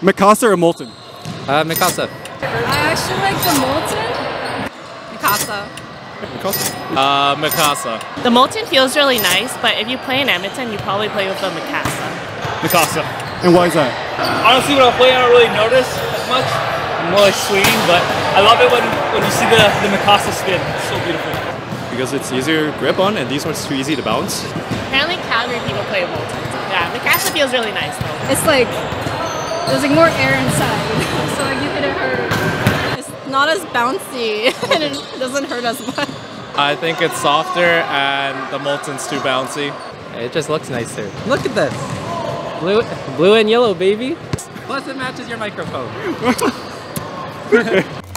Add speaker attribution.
Speaker 1: Mikasa or Molten?
Speaker 2: Uh, Mikasa.
Speaker 3: I actually like the Molten. Mikasa.
Speaker 4: Uh, Mikasa.
Speaker 5: The Molten feels really nice, but if you play in Edmonton, you probably play with the Mikasa.
Speaker 4: Mikasa.
Speaker 1: And why is that?
Speaker 4: Honestly, when I play, I don't really notice as much. I'm more like swinging, but I love it when, when you see the, the Mikasa spin. It's so beautiful.
Speaker 6: Because it's easier to grip on and these ones too easy to bounce.
Speaker 5: Apparently Calgary people play with Molten. Yeah, Mikasa feels really nice though.
Speaker 3: It's like there's like more air inside, so like you hit it hurt. It's not as bouncy and it doesn't hurt as much.
Speaker 4: I think it's softer and the Molten's too bouncy.
Speaker 2: It just looks nicer. Look at this. Blue, blue and yellow, baby. Plus it matches your microphone.